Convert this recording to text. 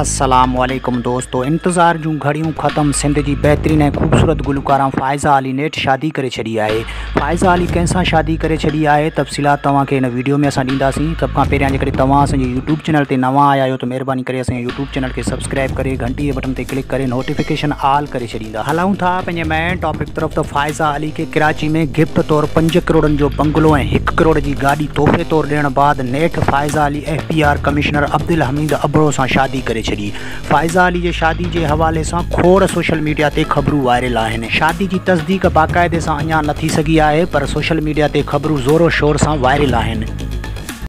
वालेकुम दोस्तों, इंतज़ार जूं घड़ियूं ख़त्म सिंध जी बहितरीन ऐं ख़ूबसूरत गुलकारा फ़ाइज़ा अली नेठ शादी करे छॾी आहे। फ़ाइज़ा अली कंहिंसां शादी करे छॾी आहे? तफ़सीलात तव्हांखे हिन वीडियो में असां ॾींदासीं। सभ खां पहिरियाँ जेकॾहिं यूट्यूब चैनल ते नवां आया आहियो, त महिरबानी करे यूट्यूब चैनल खे सब्सक्राइब करे, घंटी जे बटन ते क्लिक करे नोटिफिकेशन आल करे छॾींदा। हलूं था मेन टॉपिक तरफ़, त फ़ाइज़ा अली खे कराची में गिफ्ट तौरु पंज करोड़नि जो बंगलो ऐं हिकु करोड़ जी गाॾी तोहफ़े तौरु ॾियण बाद नेठ Faiza Ali F P R commissioner Abdul Hamid Abro सां शादी करे फ़ाइज़ा अली जे शादी जे हवाले सां खोड़ सोशल मीडिया ते ख़बरूं वायरल आहिनि। शादी जी तस्दीक बाक़ाइदे सां अञा न थी सघी पर सोशल मीडिया ते ख़बरूं ज़ोरो शोर सां वायरल आहिनि।